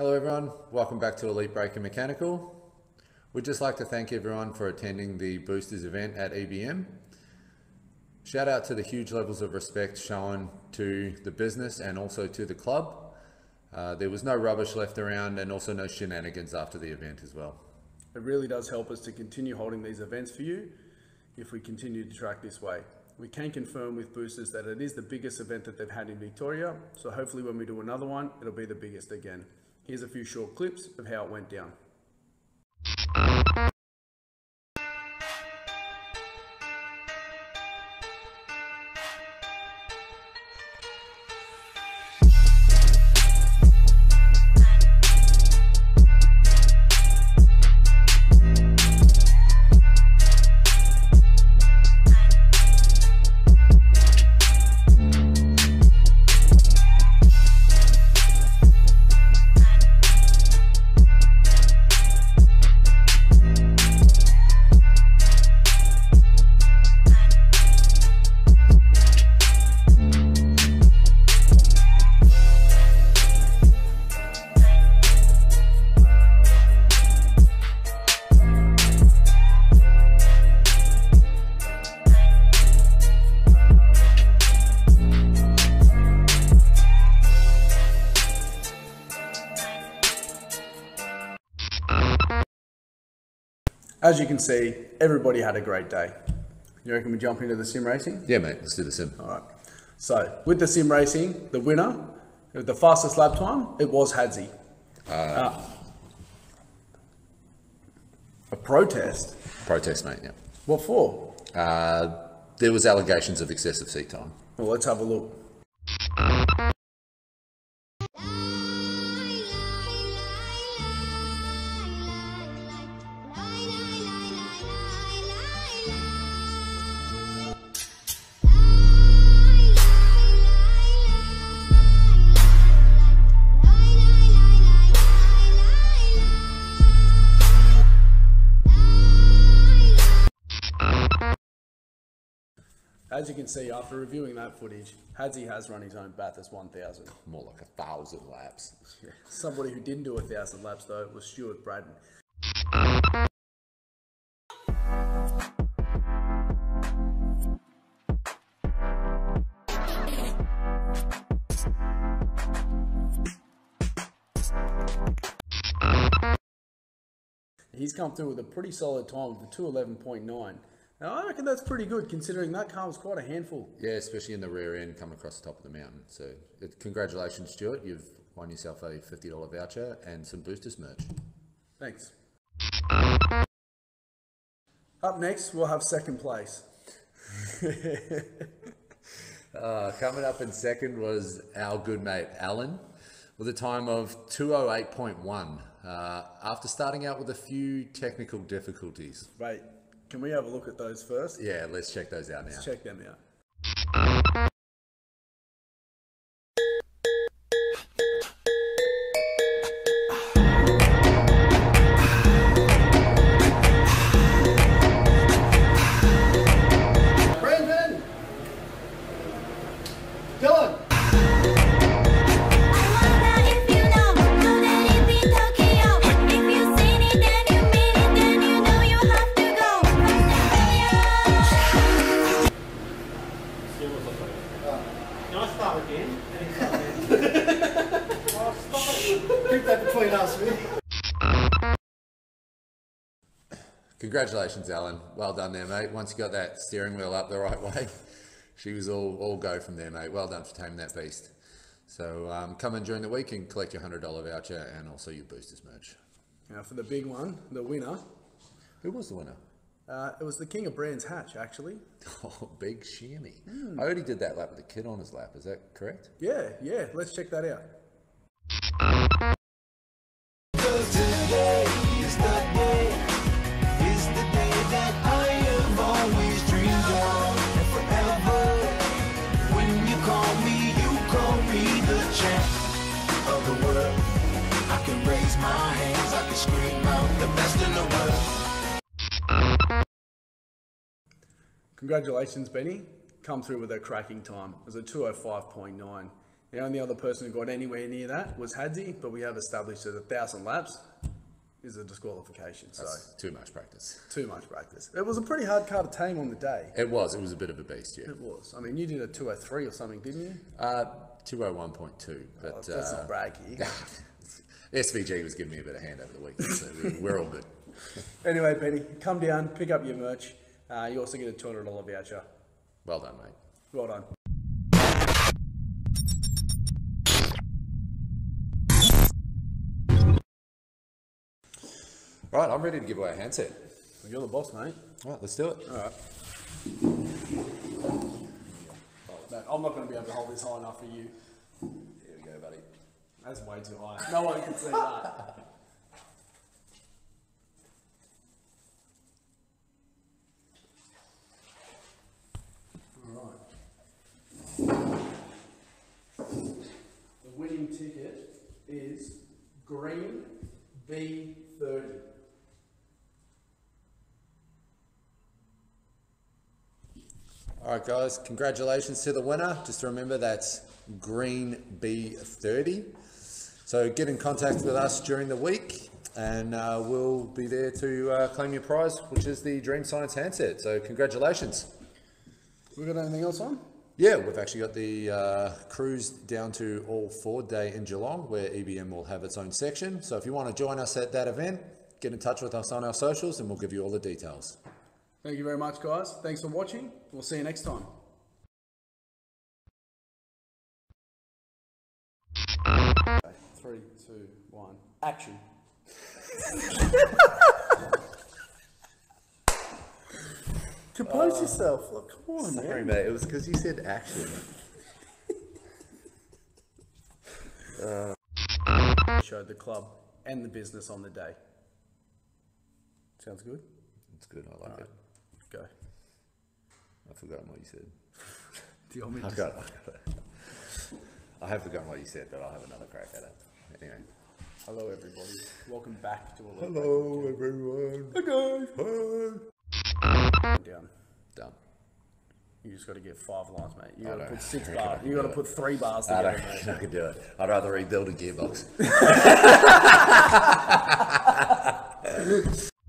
Hello everyone, welcome back to Elite Brake and Mechanical. We'd just like to thank everyone for attending the Boosters event at EBM. Shout out to the huge levels of respect shown to the business and also to the club. Uh, there was no rubbish left around and also no shenanigans after the event as well. It really does help us to continue holding these events for you if we continue to track this way. We can confirm with Boosters that it is the biggest event that they've had in Victoria, so hopefully when we do another one, it'll be the biggest again. Here's a few short clips of how it went down. As you can see, everybody had a great day. You reckon we jump into the sim racing? Yeah mate, let's do the sim. All right. So with the sim racing, the winner, the fastest lap time, it was Hadzi. Uh, a protest. Protest mate, yeah. What for? Uh, there was allegations of excessive seat time. Well, let's have a look. As you can see, after reviewing that footage, Hadzi has run his own Bathurst 1000. More like a thousand laps. Somebody who didn't do a thousand laps though was Stuart Braden. He's come through with a pretty solid time with the 211.9. Now I reckon that's pretty good considering that car was quite a handful. Yeah, especially in the rear end coming across the top of the mountain. So it, congratulations Stuart, you've won yourself a $50 voucher and some Boosters merch. Thanks. Up next, we'll have second place. Uh, coming up in second was our good mate Alan with a time of 208.1 uh, after starting out with a few technical difficulties. Right, can we have a look at those first? Yeah, let's check those out now. Let's check them out. Keep that between us, man. Congratulations, Alan. Well done there, mate. Once you got that steering wheel up the right way, she was all, all go from there, mate. Well done for taming that beast. So um, come in during the week and collect your $100 voucher and also your Boosters merch. Now for the big one, the winner, Who was the winner? Uh, it was the King of Brands Hatch actually. Oh, big chamois. I already did that lap with the kid on his lap. Is that correct? Yeah, yeah, let's check that out. Today is the day, is the day that I have always dreamed of. And forever, when you call me, you call me the champ of the world. I can raise my hands, I can scream out the best in the world. Congratulations, Benny. Come through with a cracking time. It was a 205.9. The only other person who got anywhere near that was Hadzi, but we have established that a thousand laps is a disqualification. So too much practice. too much practice. It was a pretty hard car to tame on the day. It was. It was a bit of a beast, yeah. It was. I mean, you did a 203 or something, didn't you? Uh, 201.2, but Oh, That's uh, not braggy. SVG was giving me a bit of hand over the weekend, so we- we're all good. anyway, Benny, come down, pick up your merch. Uh, you also get a $200 voucher. Well done, mate. Well done. Right, I'm ready to give away a handset. You're the boss, mate. All right, let's do it. All right. Mate, I'm not going to be able to hold this high enough for you. Here we go, buddy. That's way too high. No one can see that. Alright. The winning ticket is green B30. All right, guys, congratulations to the winner. Just remember that's Green B30. So get in contact with us during the week and uh, we'll be there to uh, claim your prize, which is the Dreamscience handset. So congratulations. We got anything else on? Yeah, we've actually got the uh, cruise down to All Ford Day in Geelong, where EBM will have its own section. So if you want to join us at that event, get in touch with us on our socials and we'll give you all the details. Thank you very much, guys. Thanks for watching. We'll see you next time. Three, two, one, action. Compose yourself. Look, come on, man. mate. It was because you said action. Uh, showed the club and the business on the day. Sounds good. It's good. I like it. Go. I've forgotten what you said. Do you want me I've got, I've got it. I have forgotten what you said, but I'll have another crack at it. Anyway. Hello, everybody. Welcome back to a Hello, everyone. Down. Done. You just got to get five lines, mate. You got to put six bars. You got to put three bars I don't mate. reckon I could do it. I'd rather rebuild a gearbox.